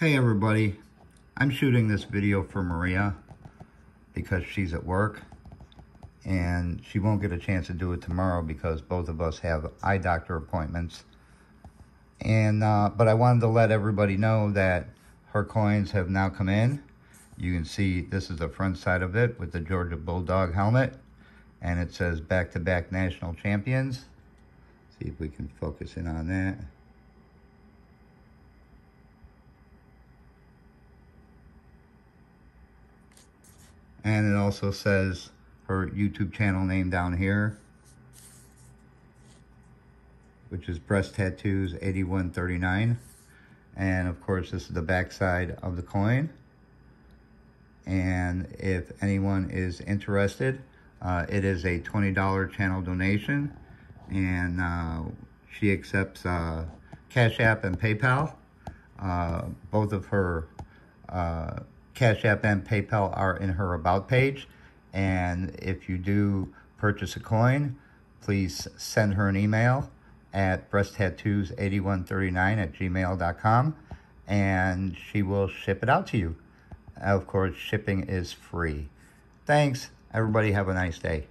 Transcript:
Hey everybody, I'm shooting this video for Maria because she's at work and she won't get a chance to do it tomorrow because both of us have eye doctor appointments. And uh, But I wanted to let everybody know that her coins have now come in. You can see this is the front side of it with the Georgia Bulldog helmet and it says back-to-back -back national champions. See if we can focus in on that. And it also says her YouTube channel name down here, which is Breast Tattoos 8139. And of course, this is the back side of the coin. And if anyone is interested, uh, it is a $20 channel donation. And uh, she accepts uh, Cash App and PayPal. Uh, both of her uh, Cash App and PayPal are in her About page. And if you do purchase a coin, please send her an email at breasttattoos8139 at gmail.com and she will ship it out to you. Of course, shipping is free. Thanks. Everybody have a nice day.